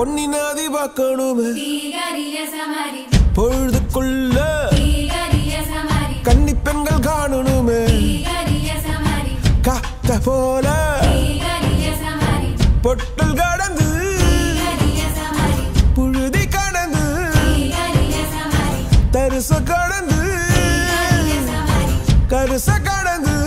பொன்னி நாதி பார்க்கணுமே பொழுதுக்குள்ள கன்னி பெண்கள் காணணுமே. காத்த போல பொட்டல் கடந்து புழுதி கடந்து தரிசு கடந்து கருச கடந்து